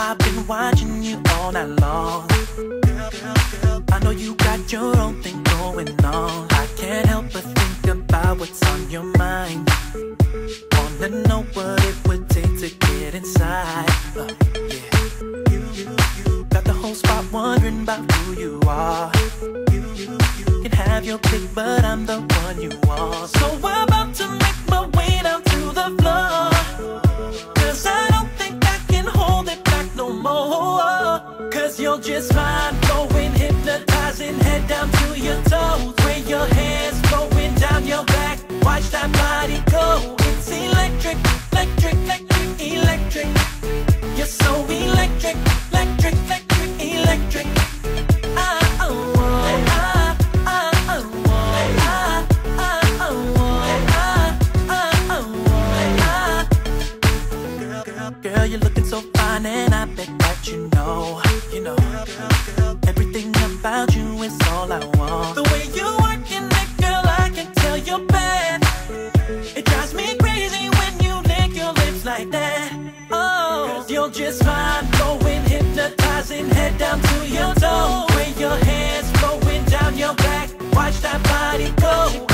I've been watching you all night long. I know you got your own thing going on. I can't help but think about what's on your mind. Wanna know what it would take to get inside. Uh, yeah. Got the whole spot wondering about who you are. Can have your pick, but I'm the one you want. So Just fine, going hypnotizing, head down to your toes. Where your hands flowing down your back, watch that body go. It's electric, electric, electric, electric. You're so electric, electric, electric, electric. You're looking so fine, and I bet that you know, you know, about you is all I want. The way you working it, girl, I can tell you're bad. It drives me crazy when you lick your lips like that. Oh, you're just fine, going hypnotizing, head down to your toe. Where your hands flowing down your back, watch that body go.